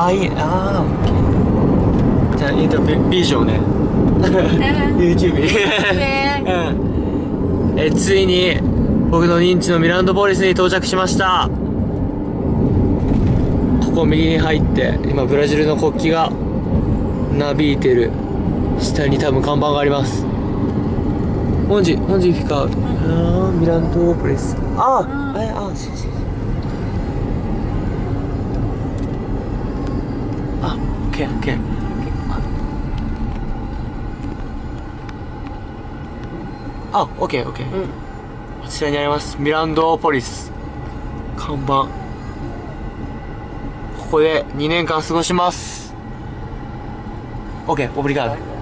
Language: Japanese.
あいいああオッケーじゃあインタビビジョンね。YouTube うん。えついに僕の認知のミランドポリスに到着しました。ここ右に入って今ブラジルの国旗がなびいてる。下に多分看板があります。onde onde fica ah Mirandópolis ah é ah sim sim ah ok ok あ、オッケーオッケー。うんこちらにあります。ミランドポリス。看板。ここで2年間過ごします。オッケー、オブリガード。